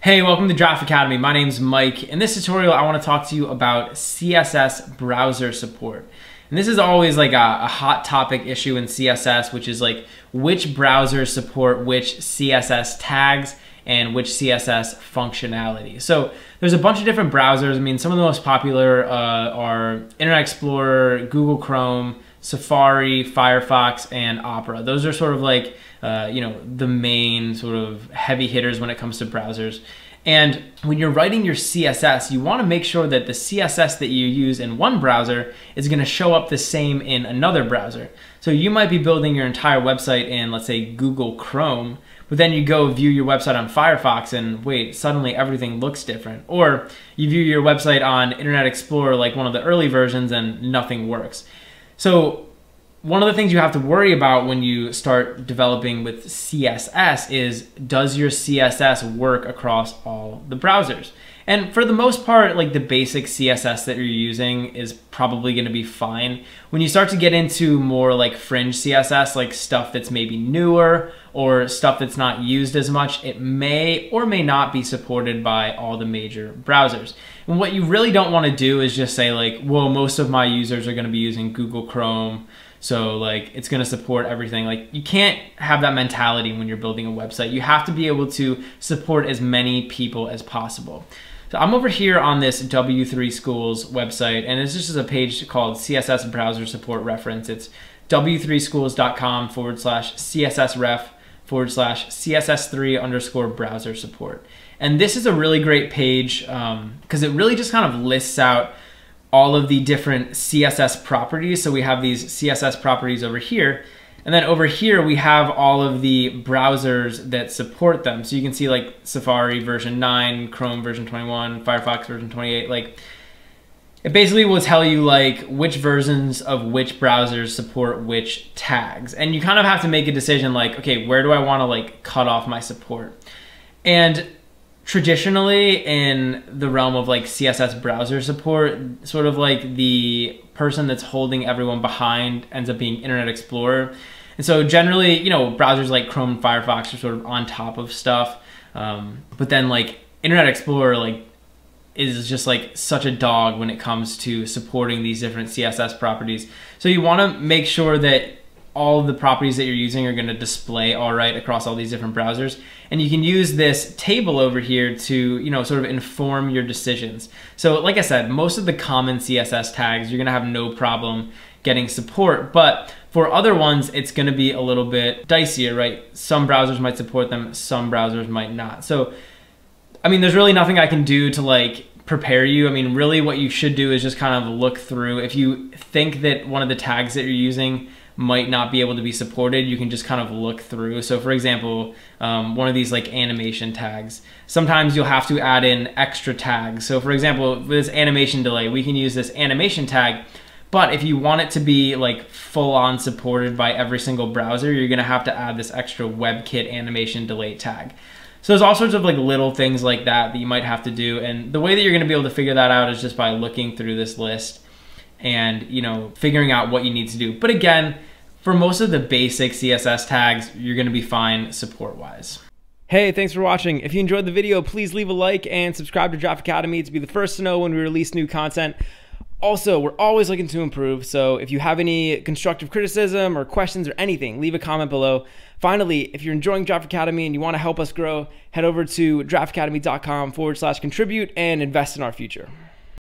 Hey, welcome to Giraffe Academy. My name is Mike. In this tutorial, I want to talk to you about CSS browser support. And this is always like a, a, hot topic issue in CSS, which is like which browsers support which CSS tags and which CSS functionality. So there's a bunch of different browsers. I mean, some of the most popular uh, are Internet Explorer, Google Chrome, Safari, Firefox, and Opera. Those are sort of like, uh, you know, the main sort of heavy hitters when it comes to browsers. And when you're writing your CSS, you want to make sure that the CSS that you use in one browser is going to show up the same in another browser. So you might be building your entire website in, let's say, Google Chrome, but then you go view your website on Firefox and wait, suddenly everything looks different. Or you view your website on Internet Explorer, like one of the early versions, and nothing works. So one of the things you have to worry about when you start developing with CSS is does your CSS work across all the browsers? And for the most part, like the basic CSS that you're using is probably gonna be fine. When you start to get into more like fringe CSS, like stuff that's maybe newer or stuff that's not used as much, it may or may not be supported by all the major browsers. And what you really don't wanna do is just say like, well, most of my users are gonna be using Google Chrome, so like it's going to support everything. Like you can't have that mentality when you're building a website. You have to be able to support as many people as possible. So I'm over here on this W3 Schools website, and this is a page called CSS Browser Support Reference. It's w3schools.com forward slash CSS ref forward slash CSS3 underscore browser support. And this is a really great page because um, it really just kind of lists out all of the different CSS properties. So we have these CSS properties over here. And then over here, we have all of the browsers that support them. So you can see like Safari version 9, Chrome version 21, Firefox version 28. Like it basically will tell you like which versions of which browsers support which tags. And you kind of have to make a decision like, okay, where do I want to like cut off my support? And traditionally in the realm of like CSS browser support, sort of like the person that's holding everyone behind ends up being Internet Explorer. And so generally, you know, browsers like Chrome and Firefox are sort of on top of stuff. Um, but then like Internet Explorer like is just like such a dog when it comes to supporting these different CSS properties. So you want to make sure that all the properties that you're using are going to display all right across all these different browsers. And you can use this table over here to, you know, sort of inform your decisions. So like I said, most of the common CSS tags, you're going to have no problem getting support. But for other ones, it's going to be a little bit dicier, right? Some browsers might support them, some browsers might not. So, I mean, there's really nothing I can do to like prepare you. I mean, really what you should do is just kind of look through. If you think that one of the tags that you're using might not be able to be supported, you can just kind of look through. So for example, um, one of these like animation tags, sometimes you'll have to add in extra tags. So for example, with this animation delay, we can use this animation tag, but if you want it to be like full on supported by every single browser, you're gonna have to add this extra WebKit animation delay tag. So there's all sorts of like little things like that that you might have to do. And the way that you're gonna be able to figure that out is just by looking through this list and you know figuring out what you need to do. But again, for most of the basic CSS tags, you're gonna be fine support-wise. Hey, thanks for watching. If you enjoyed the video, please leave a like and subscribe to Giraffe Academy to be the first to know when we release new content. Also, we're always looking to improve, so if you have any constructive criticism or questions or anything, leave a comment below. Finally, if you're enjoying Giraffe Academy and you want to help us grow, head over to giraffeacademy.com forward slash contribute and invest in our future.